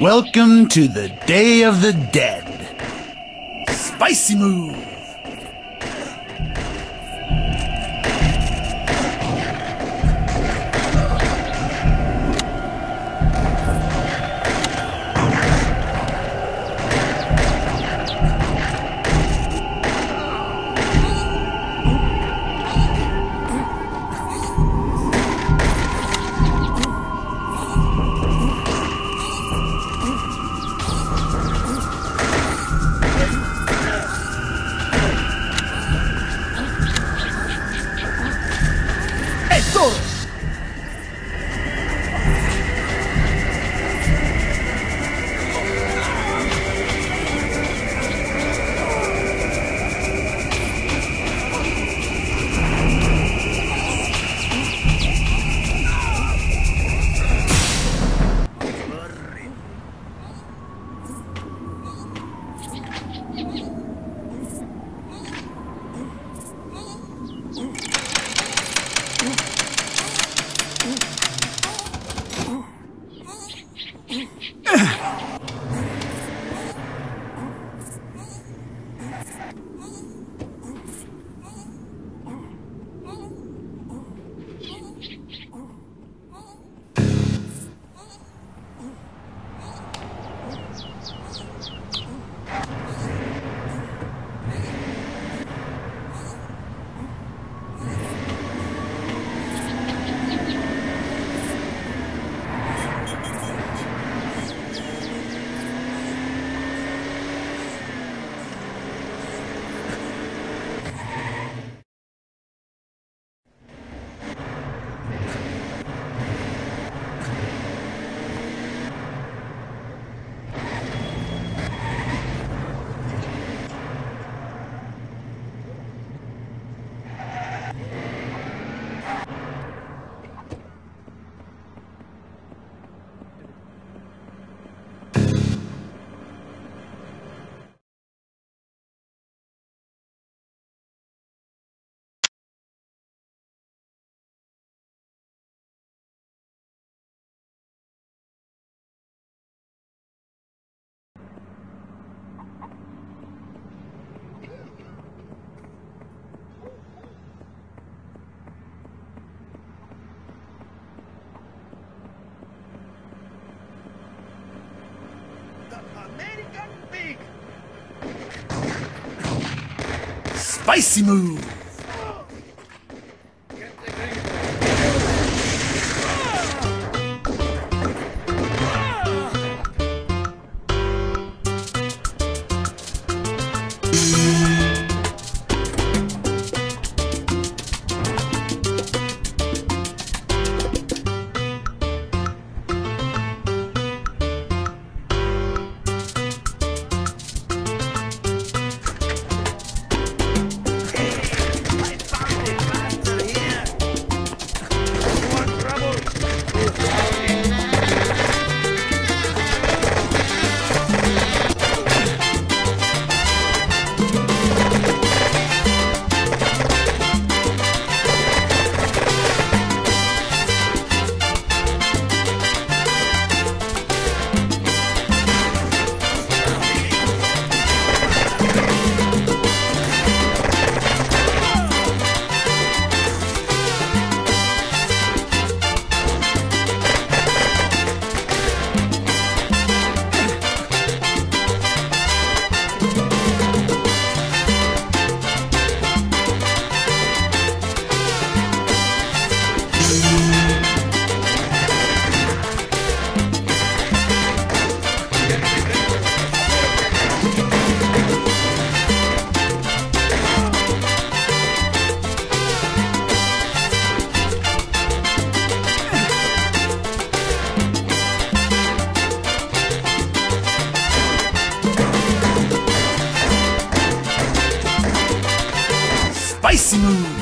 Welcome to the Day of the Dead. Spicy move. Spicy move. isso Moon.